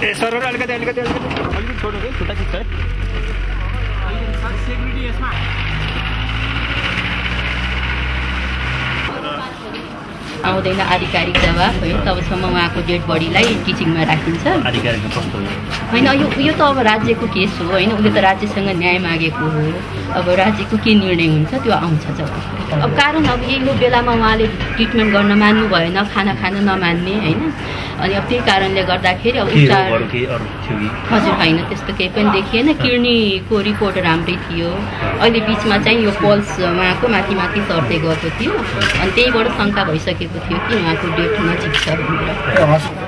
ए सरहरू अलिकति अलिकति अलिकति अलिकति छोड्नु कि खुट्टा खिच्छ है आउँदैन आधिकारिक जवाब है तबसम्म उहाँको डेड बडीलाई टिचिङमा राखिन्छ। होइन यो यो त अब राज्यको केस हो। होइन उसले त राज्यसँग न्याय मागेको हो। अब राज्यको के निर्णय हुन्छ त्यो आउँछ जब। अब कारण अब यही बेलामा उहाँले ट्रिटमेन्ट गर्न मान्नु भएन खाना खान नमान्ने होइन। अनि अब त्यही कारणले गर्दाखेरि अब उपचार हजुर होइन त्यस्तो केही पनि देखिएन। किडनीको रिपोर्ट राम्रै थियो। अहिले बिचमा चाहिँ यो पल्स उहाँको माथि माथि सर्दै गएको थियो। अनि त्यहीबाट शङ्का भइसकेको थियो कि उहाँको डेट नजिक छ भनेर